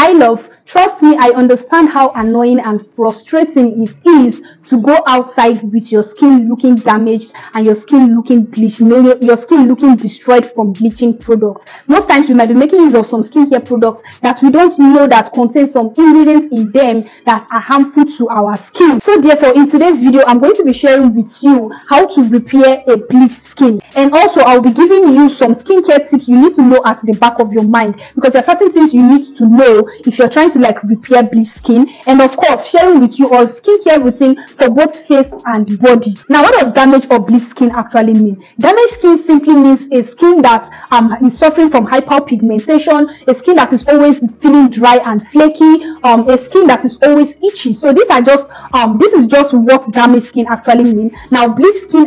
high love Trust me, I understand how annoying and frustrating it is to go outside with your skin looking damaged and your skin looking bleached, your skin looking destroyed from bleaching products. Most times we might be making use of some skincare products that we don't know that contain some ingredients in them that are harmful to our skin. So therefore, in today's video, I'm going to be sharing with you how to repair a bleached skin. And also, I'll be giving you some skincare tips you need to know at the back of your mind because there are certain things you need to know if you're trying to like repair bleached skin. And of course sharing with you all skincare routine for both face and body. Now what does damage or bleached skin actually mean? Damaged skin simply means a skin that um is suffering from hyperpigmentation a skin that is always feeling dry and flaky um a skin that is always itchy. So these are just um this is just what damaged skin actually mean. Now bleached skin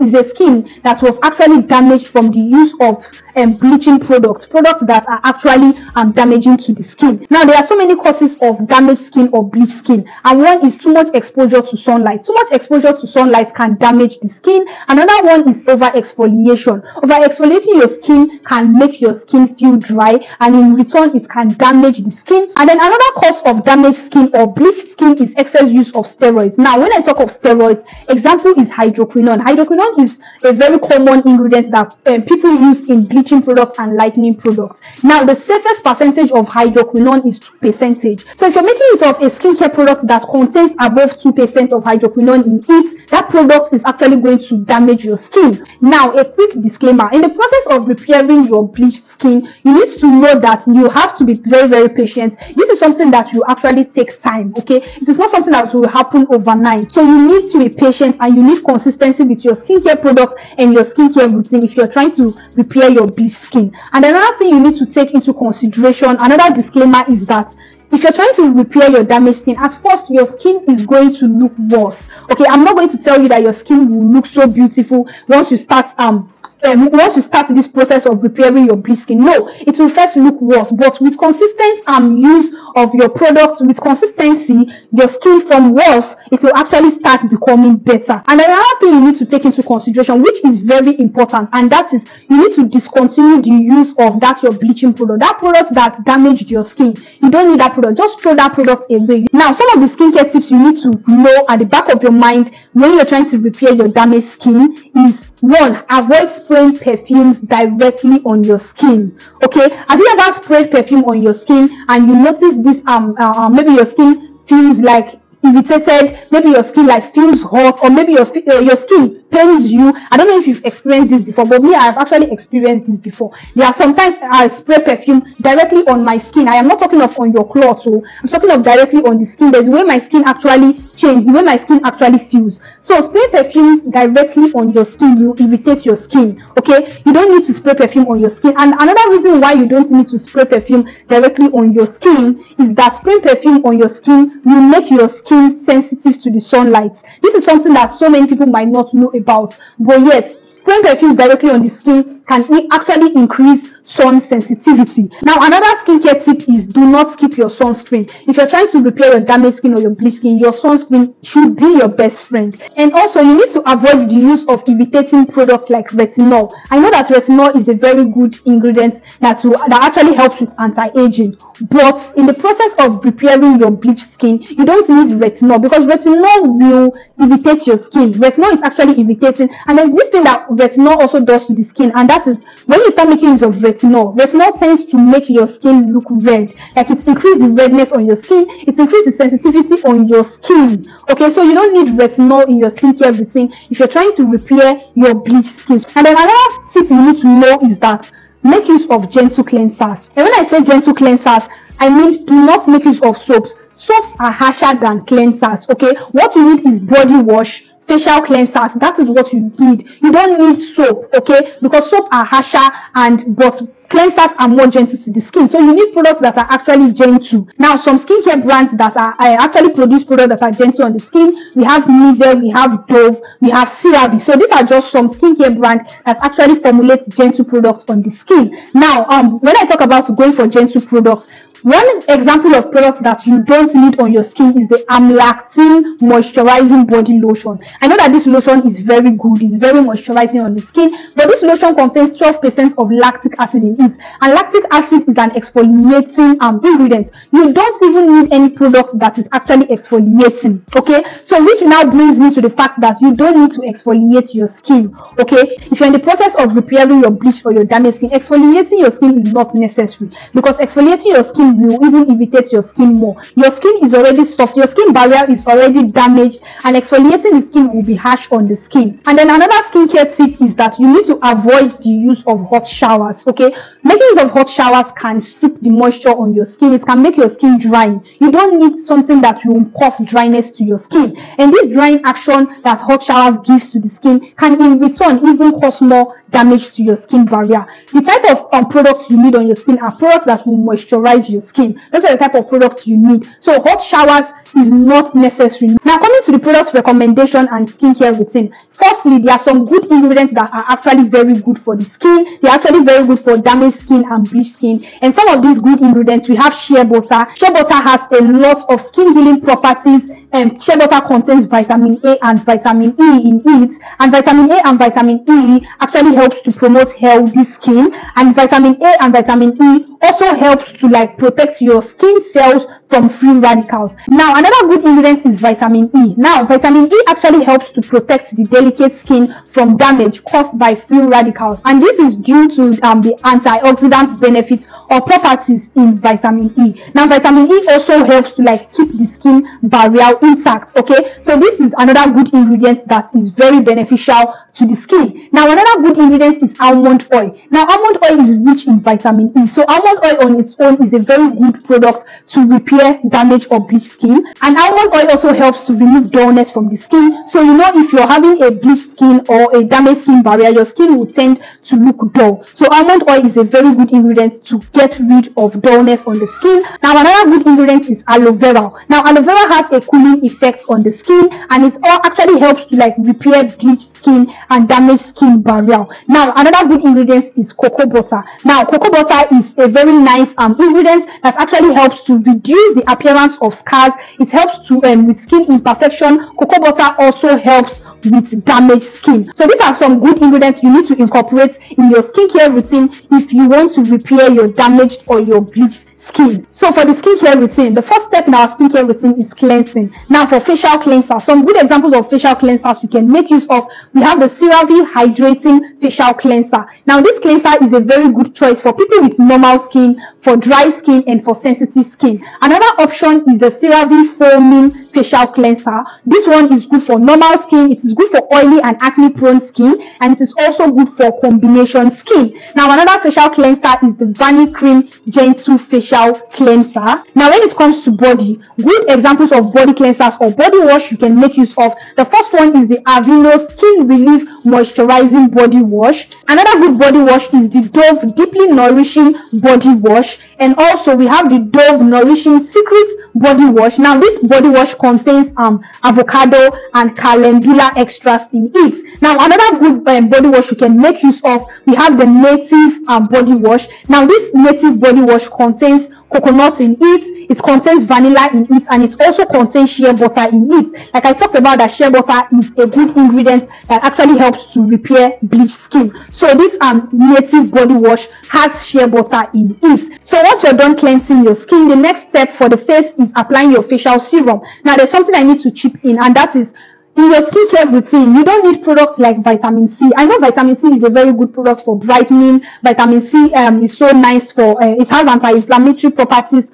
is a skin that was actually damaged from the use of um, bleaching products products that are actually um, damaging to the skin. Now there are so many causes of damaged skin or bleached skin. And one is too much exposure to sunlight. Too much exposure to sunlight can damage the skin. Another one is over exfoliation over exfoliating your skin can make your skin feel dry and in return it can damage the skin. And then another cause of damaged skin or bleached skin is excess use of steroids. Now when i talk of steroids example is hydroquinone. Hydroquinone is a very common ingredient that um, people use in bleaching products and lightening products now the safest percentage of hydroquinone is 2 percentage. So if you're making use of a skincare product that contains above 2% of hydroquinone in it, that product is actually going to damage your skin. Now, a quick disclaimer. In the process of repairing your bleached skin, you need to know that you have to be very, very patient. This is something that will actually take time, okay? It is not something that will happen overnight. So you need to be patient and you need consistency with your skincare products and your skincare routine if you're trying to repair your bleached skin. And another thing you need to take into consideration, another disclaimer is that if you're trying to repair your damaged skin at first your skin is going to look worse. Okay i'm not going to tell you that your skin will look so beautiful once you start um um, once you start this process of repairing your bleached skin. No it will first look worse. But with consistent um use of your product with consistency your skin from worse it will actually start becoming better. And another thing you need to take into consideration which is very important and that is you need to discontinue the use of that your bleaching product. That product that damaged your skin. You don't need that product. Just throw that product away. Now some of the skincare tips you need to know at the back of your mind when you're trying to repair your damaged skin is one avoid spraying perfumes directly on your skin. Okay? Have you ever sprayed perfume on your skin and you notice this um uh, uh maybe your skin feels like irritated maybe your skin like feels hot or maybe your uh, your skin pains you i don't know if you've experienced this before but me i've actually experienced this before. There are sometimes i spray perfume directly on my skin. I am not talking of on your clothes, so i'm talking of directly on the skin. There's the way my skin actually changes the way my skin actually feels. So spray perfumes directly on your skin will irritate your skin okay? You don't need to spray perfume on your skin. And another reason why you don't need to spray perfume directly on your skin is that spraying perfume on your skin will make your skin sensitive to the sunlight. This is something that so many people might not know about. But yes spraying perfumes directly on the skin can actually increase sun sensitivity. Now, another skincare tip is do not skip your sunscreen. If you're trying to repair your damaged skin or your bleached skin, your sunscreen should be your best friend. And also, you need to avoid the use of irritating products like retinol. I know that retinol is a very good ingredient that will, that actually helps with anti-aging, but in the process of repairing your bleached skin, you don't need retinol because retinol will irritate your skin. Retinol is actually irritating, and there's this thing that retinol also does to the skin, and that is when you start making use of retinol, retinol tends to make your skin look red. Like it increases the redness on your skin, it increases the sensitivity on your skin. Okay, so you don't need retinol in your skincare routine if you're trying to repair your bleached skin. And then another tip you need to know is that make use of gentle cleansers. And when I say gentle cleansers, I mean do not make use of soaps. Soaps are harsher than cleansers. Okay, what you need is body wash facial cleansers. That is what you need. You don't need soap okay? Because soap are harsher and but cleansers are more gentle to the skin. So you need products that are actually gentle. Now some skincare brands that are I actually produce products that are gentle on the skin. We have Nivea we have Dove we have CeraVe so these are just some skincare brands that actually formulate gentle products on the skin. Now um when I talk about going for gentle products One example of product that you don't need on your skin is the Amlactin moisturizing body lotion. I know that this lotion is very good, it's very moisturizing on the skin, but this lotion contains 12% of lactic acid in it. And lactic acid is an exfoliating um, ingredient. You don't even need any product that is actually exfoliating. Okay, so which now brings me to the fact that you don't need to exfoliate your skin. Okay, if you're in the process of repairing your bleach or your damaged skin, exfoliating your skin is not necessary because exfoliating your skin will even irritate your skin more. Your skin is already soft, your skin barrier is already damaged, and exfoliating the skin will be harsh on the skin. And then another skincare tip is that you need to avoid the use of hot showers. Okay, making use of hot showers can strip the moisture on your skin, it can make your skin dry. You don't need something that will cause dryness to your skin, and this drying action that hot showers gives to the skin can in return even cause more damage to your skin barrier. The type of um, products you need on your skin are products that will moisturize your skin. Those are the type of products you need. So hot showers is not necessary. Now coming to the products recommendation and skincare routine. Firstly, there are some good ingredients that are actually very good for the skin. They're actually very good for damaged skin and bleached skin. And some of these good ingredients, we have shea butter. Shea butter has a lot of skin healing properties um, shea butter contains vitamin A and vitamin E in it, and vitamin A and vitamin E actually helps to promote healthy skin, and vitamin A and vitamin E also helps to like protect your skin cells from free radicals. Now, another good ingredient is vitamin E. Now, vitamin E actually helps to protect the delicate skin from damage caused by free radicals, and this is due to um, the antioxidant benefits or properties in vitamin E. Now, vitamin E also helps to like keep the skin barrier intact. Okay, so this is another good ingredient that is very beneficial to the skin. Now, another good ingredient is almond oil. Now, almond oil is rich in vitamin E. So, almond oil on its own is a very good product to repair damage or bleached skin. And almond oil also helps to remove dullness from the skin. So, you know, if you're having a bleached skin or a damaged skin barrier, your skin will tend to look dull. So, almond oil is a very good ingredient to get rid of dullness on the skin. Now, another good ingredient is aloe vera. Now, aloe vera has a cooling effect on the skin and it all actually helps to like repair bleached skin and damaged skin barrier. Now, another good ingredient is cocoa butter. Now, cocoa butter is a very nice um, ingredient that actually helps to reduce the appearance of scars. It helps to um, with skin imperfection. Cocoa butter also helps with damaged skin. So these are some good ingredients you need to incorporate in your skincare routine if you want to repair your damaged or your bleached skin. So for the skincare routine, the first step in our skincare routine is cleansing. Now for facial cleanser, some good examples of facial cleansers you can make use of. We have the CeraVe Hydrating Facial Cleanser. Now this cleanser is a very good choice for people with normal skin, for dry skin and for sensitive skin. Another option is the CeraVe Foaming Facial Cleanser. This one is good for normal skin, it is good for oily and acne prone skin and it is also good for combination skin. Now another facial cleanser is the Vanicream Gentle Facial Cleanser. Now when it comes to body, good examples of body cleansers or body wash you can make use of. The first one is the Aveeno Skin Relief Moisturizing Body Wash. Another good body wash is the Dove Deeply Nourishing Body Wash and also we have the Dove Nourishing Secret body wash. Now this body wash contains um avocado and calendula extracts in it. Now another good um, body wash you can make use of, we have the native um, body wash. Now this native body wash contains coconut in it it contains vanilla in it and it also contains shea butter in it like i talked about that shea butter is a good ingredient that actually helps to repair bleached skin so this um native body wash has shea butter in it so once you're done cleansing your skin the next step for the face is applying your facial serum now there's something i need to chip in and that is in your skincare routine, you don't need products like vitamin C. I know vitamin C is a very good product for brightening. Vitamin C um, is so nice for, uh, it has anti-inflammatory properties.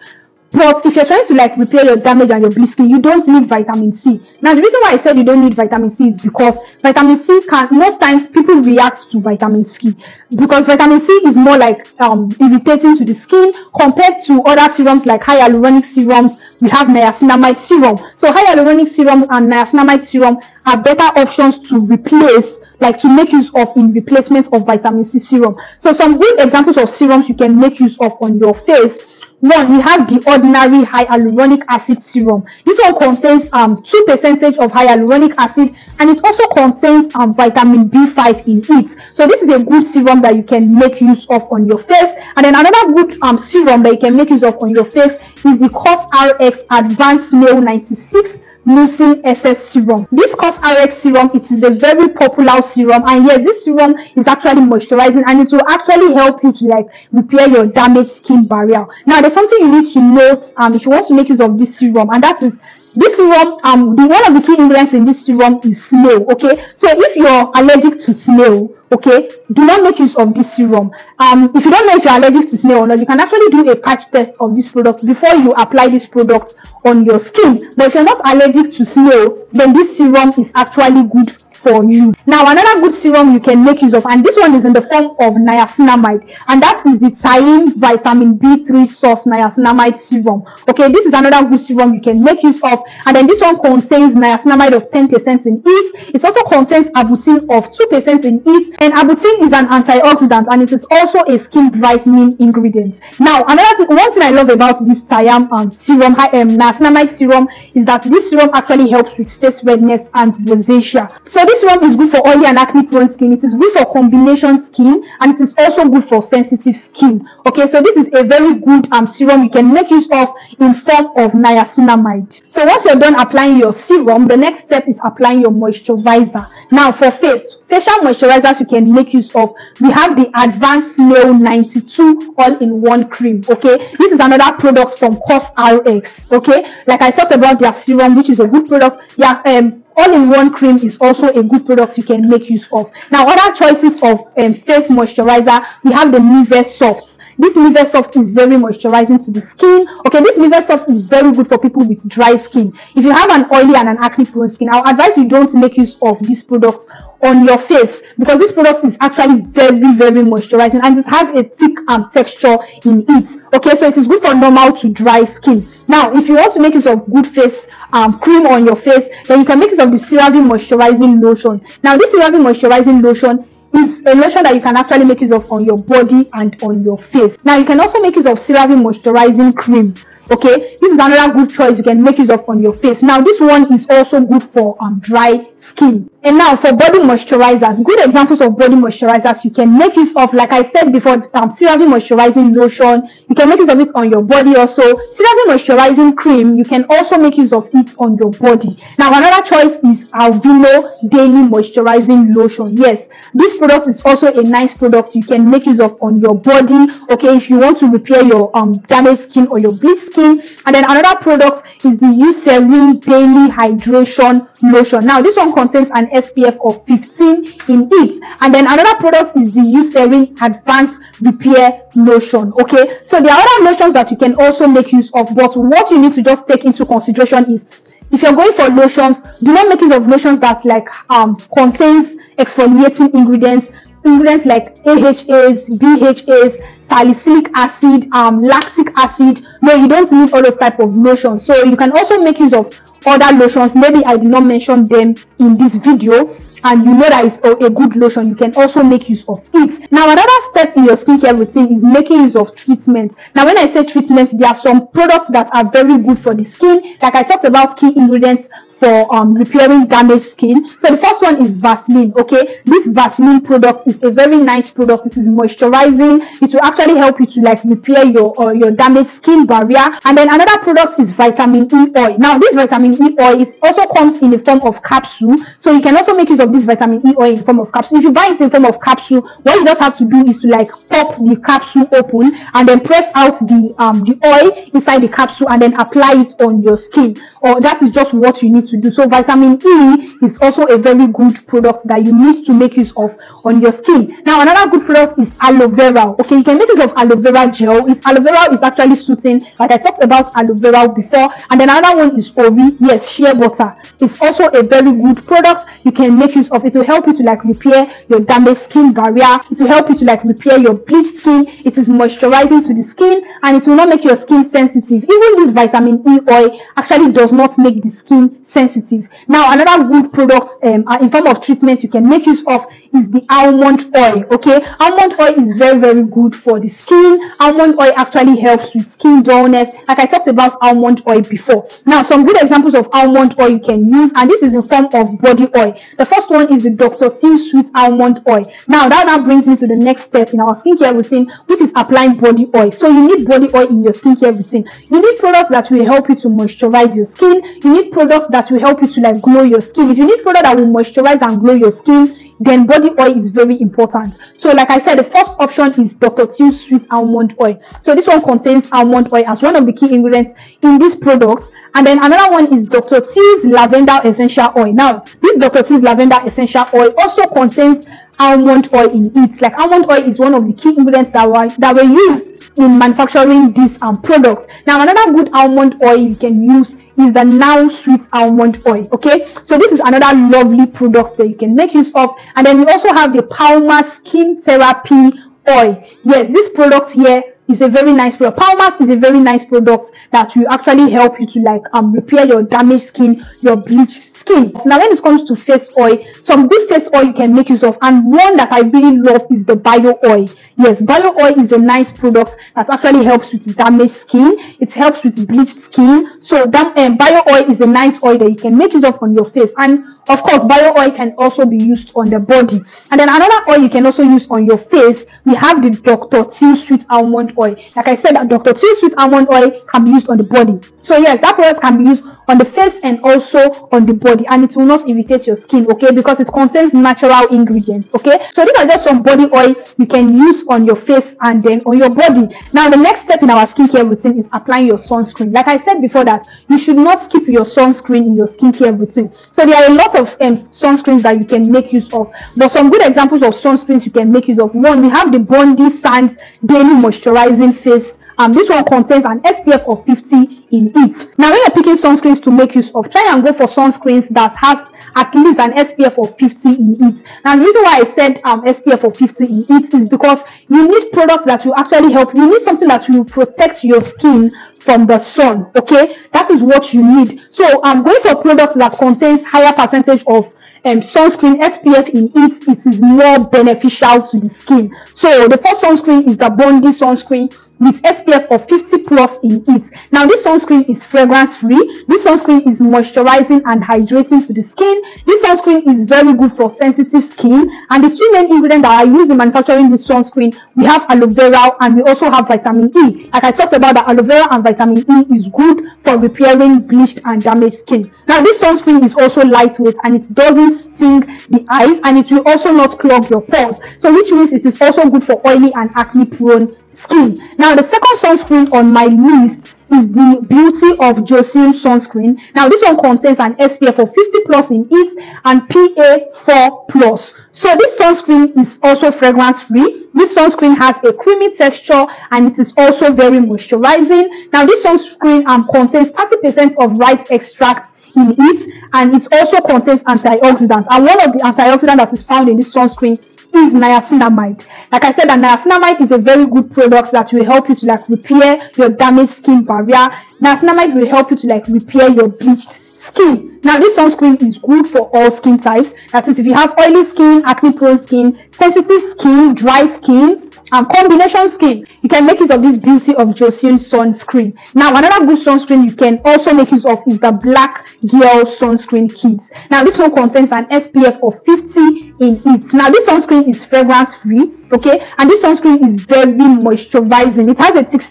But if you're trying to like repair your damage and your bleached skin, you don't need vitamin C. Now, the reason why I said you don't need vitamin C is because vitamin C can, most times people react to vitamin C because vitamin C is more like um, irritating to the skin compared to other serums like hyaluronic serums. We have niacinamide serum. So hyaluronic serum and niacinamide serum are better options to replace like to make use of in replacement of vitamin C serum. So some good examples of serums you can make use of on your face one we have the ordinary hyaluronic acid serum. This one contains um two percentage of hyaluronic acid and it also contains um vitamin b5 in it. So this is a good serum that you can make use of on your face. And then another good um serum that you can make use of on your face is the cosrx advanced snail 96 Mucin SS serum. This COSRX serum, it is a very popular serum and yes, this serum is actually moisturizing and it will actually help you to like repair your damaged skin barrier. Now, there's something you need to note um, if you want to make use of this serum and that is this serum um the one of the key ingredients in this serum is snail okay so if you're allergic to snail okay? Do not make use of this serum. Um if you don't know if you're allergic to snail or not you can actually do a patch test of this product before you apply this product on your skin. But if you're not allergic to snail then this serum is actually good for you. Now, another good serum you can make use of, and this one is in the form of niacinamide, and that is the TIAM Vitamin B3 Source Niacinamide Serum. Okay, this is another good serum you can make use of, and then this one contains niacinamide of 10% in it. It also contains arbutin of 2% in it, and arbutin is an antioxidant, and it is also a skin brightening ingredient. Now, another thing, one thing I love about this TIAM um, serum, um, niacinamide serum, is that this serum actually helps with face redness and rosacea. So this this one is good for oily and acne prone skin. It is good for combination skin and it is also good for sensitive skin. Okay, so this is a very good um serum you can make use of in form of niacinamide. So once you're done applying your serum, the next step is applying your moisturizer. Now for face, facial moisturizers you can make use of. We have the advanced snail 92 all-in-one cream okay? This is another product from cosrx okay? Like i talked about their serum which is a good product. Yeah um all-in-one cream is also a good product you can make use of. Now other choices of um, face moisturizer we have the Nivea Soft this Nivea Soft is very moisturizing to the skin. Okay this Nivea Soft is very good for people with dry skin. If you have an oily and an acne prone skin i'll advise you don't make use of this product on your face because this product is actually very very moisturizing and it has a thick um, texture in it. Okay so it is good for normal to dry skin. Now if you want to make use of good face um, cream on your face then you can make use of the CeraVe moisturizing lotion. Now this CeraVe moisturizing lotion is a lotion that you can actually make use of on your body and on your face. Now you can also make use of CeraVe moisturizing cream okay? This is another good choice you can make use of on your face. Now this one is also good for um dry skin and now for body moisturizers, good examples of body moisturizers you can make use of, like I said before, um, CeraVe moisturizing lotion. You can make use of it on your body also. CeraVe moisturizing cream, you can also make use of it on your body. Now another choice is Aveeno Daily Moisturizing Lotion. Yes, this product is also a nice product you can make use of on your body. Okay, if you want to repair your um damaged skin or your bleached skin. And then another product is the Eucerin Daily Hydration Lotion. Now this one contains an SPF of 15 in it. And then another product is the Eucerin Advanced Repair Lotion. Okay, so there are other lotions that you can also make use of, but what you need to just take into consideration is if you're going for lotions, do not make use of lotions that like um contains exfoliating ingredients ingredients like AHAs, BHAs, salicylic acid, um, lactic acid. No, you don't need all those type of lotions. So you can also make use of other lotions. Maybe i did not mention them in this video. And you know that it's a, good lotion. You can also make use of it. Now another step in your skincare routine is making use of treatment. Now when i say treatment there are some products that are very good for the skin. Like i talked about key ingredients for um, repairing damaged skin. So the first one is Vaseline. Okay, this Vaseline product is a very nice product. It is moisturizing. It will actually help you to like repair your uh, your damaged skin barrier. And then another product is Vitamin E oil. Now this Vitamin E oil it also comes in the form of capsule. So you can also make use of this Vitamin E oil in form of capsule. If you buy it in form of capsule, what you just have to do is to like pop the capsule open and then press out the um the oil inside the capsule and then apply it on your skin. Or that is just what you need to do. So vitamin E is also a very good product that you need to make use of on your skin. Now another good product is aloe vera. Okay, you can make use of aloe vera gel. If aloe vera is actually soothing, like I talked about aloe vera before. And then another one is Ori. Yes, shea butter. It's also a very good product. You can make use of it to help you to like repair your damaged skin barrier. It will help you to like repair your bleached skin. It is moisturizing to the skin and it will not make your skin sensitive. Even this vitamin E oil actually does not make the skin sensitive. Now, another good product um, uh, in form of treatment you can make use of is the almond oil. Okay, almond oil is very very good for the skin. Almond oil actually helps with skin dullness. Like I talked about almond oil before. Now, some good examples of almond oil you can use, and this is in form of body oil. The first one is the Dr. Teal Sweet Almond Oil. Now, that now brings me to the next step in our skincare routine, which is applying body oil. So you need body oil in your skincare routine. You need products that will help you to moisturize your skin. You need products that will help you to like glow your skin. If you need product that will moisturize and glow your skin, then body oil is very important. So, like I said, the first option is Dr. Teal Sweet Almond Oil. So, this one contains almond oil as one of the key ingredients in this product. And then another one is Dr. Teal's Lavender Essential Oil. Now, this Dr. Teal's Lavender Essential Oil also contains almond oil in it. Like almond oil is one of the key ingredients that were that were used in manufacturing this um, product. Now, another good almond oil you can use is the now sweet almond oil okay? So this is another lovely product that you can make use of. And then we also have the palmer skin therapy oil. Yes this product here is a very nice product. Palmer's is a very nice product that will actually help you to like um repair your damaged skin, your bleached skin. Now, when it comes to face oil, some good face oil you can make use of, and one that I really love is the bio oil. Yes, bio oil is a nice product that actually helps with damaged skin. It helps with bleached skin. So that um, bio oil is a nice oil that you can make use of on your face and of course, bio oil can also be used on the body. And then another oil you can also use on your face, we have the Dr. Teal Sweet Almond Oil. Like I said, Dr. Teal Sweet Almond Oil can be used on the body. So yes, that product can be used on the face and also on the body and it will not irritate your skin okay? Because it contains natural ingredients okay? So these are just some body oil you can use on your face and then on your body. Now the next step in our skincare routine is applying your sunscreen. Like i said before that you should not skip your sunscreen in your skincare routine. So there are a lot of um, sunscreens that you can make use of but some good examples of sunscreens you can make use of one we have the bondi sands daily moisturizing face um, this one contains an SPF of 50 in it. Now, when you're picking sunscreens to make use of, try and go for sunscreens that has at least an SPF of 50 in it. Now, the reason why I said um, SPF of 50 in it is because you need products that will actually help. You need something that will protect your skin from the sun. Okay, that is what you need. So, I'm going for products that contains higher percentage of um, sunscreen SPF in it, it is more beneficial to the skin. So the first sunscreen is the Bondi sunscreen with SPF of 50 plus in it. Now this sunscreen is fragrance free. This sunscreen is moisturizing and hydrating to the skin. This sunscreen is very good for sensitive skin. And the two main ingredients that I use in manufacturing this sunscreen, we have aloe vera and we also have vitamin E. Like I talked about the aloe vera and vitamin E is good for repairing bleached and damaged skin. Now this sunscreen is also lightweight and it doesn't sting the eyes and it will also not clog your pores. So which means it is also good for oily and acne prone skin. Now, the second sunscreen on my list is the Beauty of Joseon sunscreen. Now, this one contains an SPF of 50 plus in it and PA4 plus. So this sunscreen is also fragrance free. This sunscreen has a creamy texture and it is also very moisturizing. Now this sunscreen um, contains 30% of rice extract in it and it also contains antioxidants. And one of the antioxidants that is found in this sunscreen is niacinamide. Like I said, that niacinamide is a very good product that will help you to like repair your damaged skin barrier. Niacinamide will help you to like repair your bleached skin. Now, this sunscreen is good for all skin types. That is, if you have oily skin, acne prone skin, sensitive skin, dry skin, and combination skin, you can make use of this Beauty of Joseon sunscreen. Now, another good sunscreen you can also make use of is the Black Girl Sunscreen Kits. Now, this one contains an SPF of 50 in it. Now, this sunscreen is fragrance free, okay, and this sunscreen is very moisturizing. It has a thick,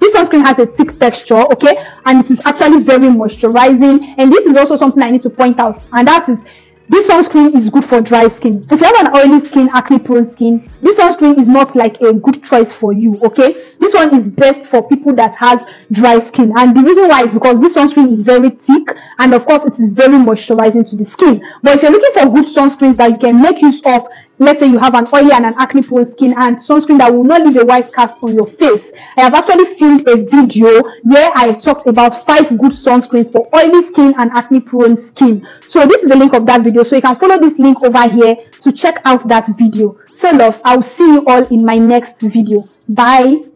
this sunscreen has a thick texture, okay, and it is actually very moisturizing. And this is also something I need to point out, and that is this sunscreen is good for dry skin. If you have an oily skin, acne prone skin, this sunscreen is not like a good choice for you, okay? This one is best for people that has dry skin. And the reason why is because this sunscreen is very thick and of course it is very moisturizing to the skin. But if you're looking for good sunscreens that you can make use of let's say you have an oily and an acne prone skin and sunscreen that will not leave a white cast on your face. I have actually filmed a video where i talked about five good sunscreens for oily skin and acne prone skin. So this is the link of that video. So you can follow this link over here to check out that video. So love i'll see you all in my next video. Bye